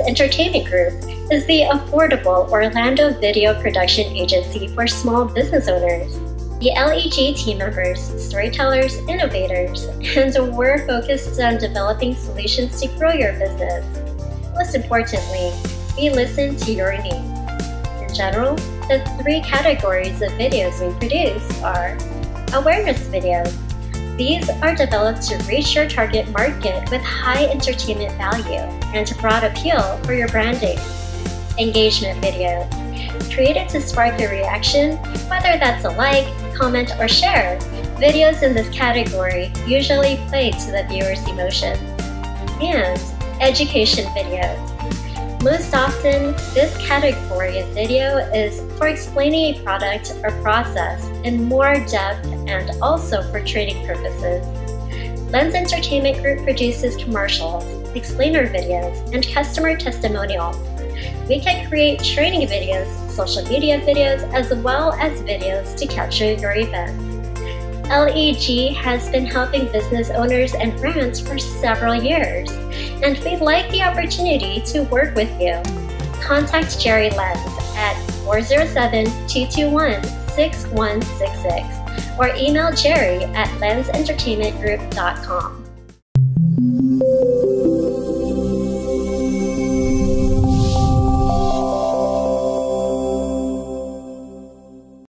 Entertainment Group is the affordable Orlando video production agency for small business owners. The LEG team members, storytellers, innovators, and we're focused on developing solutions to grow your business. Most importantly, we listen to your needs. In general, the three categories of videos we produce are awareness videos, these are developed to reach your target market with high entertainment value and broad appeal for your branding. Engagement videos, created to spark a reaction, whether that's a like, comment, or share. Videos in this category usually play to the viewer's emotions. And education videos. Most often, this category of video is for explaining a product or process in more depth and also for training purposes. Lenz Entertainment Group produces commercials, explainer videos, and customer testimonials. We can create training videos, social media videos, as well as videos to capture your events. LEG has been helping business owners and brands for several years, and we'd like the opportunity to work with you. Contact Jerry Lenz at 407 221 6166 or email Jerry at lenzentertainmentgroup.com.